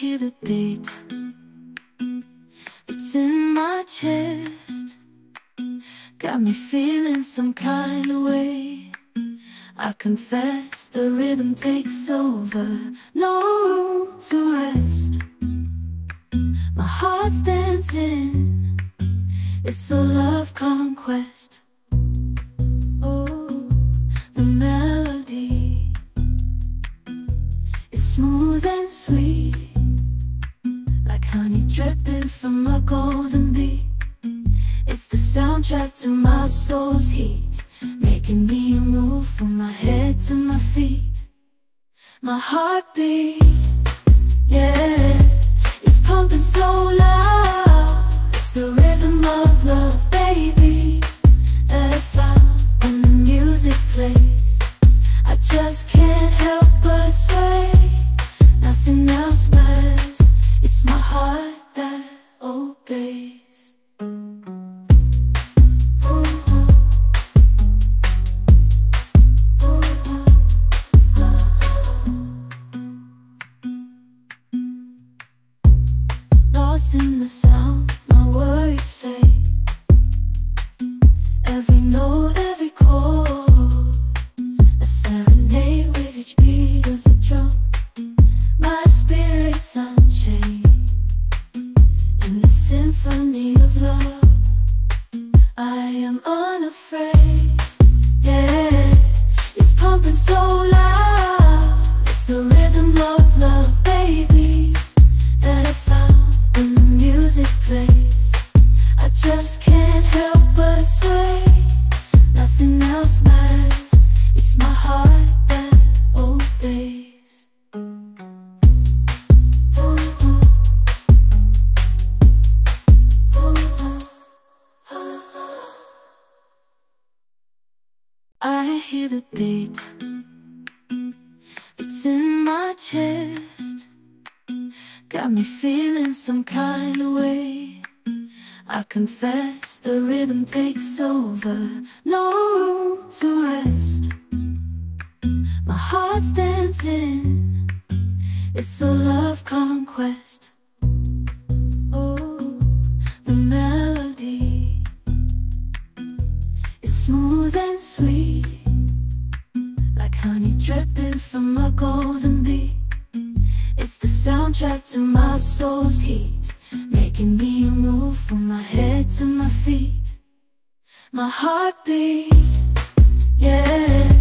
hear the beat. It's in my chest. Got me feeling some kind of way. I confess the rhythm takes over. No room to rest. My heart's dancing. It's a love conquest. Oh, the melody. It's smooth and sweet. Honey dripping from a golden bee. It's the soundtrack to my soul's heat. Making me move from my head to my feet. My heartbeat, yeah, Lost in the sound, my worries fade. Every note, can't help but sway. Nothing else matters. It's my heart that obeys. I hear the beat. It's in my chest. Got me feeling some kind of way. I confess the rhythm takes over. No room to rest. My heart's dancing. It's a love conquest. Oh, the melody. It's smooth and sweet. Like honey dripping from a golden bee. It's the soundtrack to my soul's heat. Making me move from my head to my feet. My heartbeat, yeah,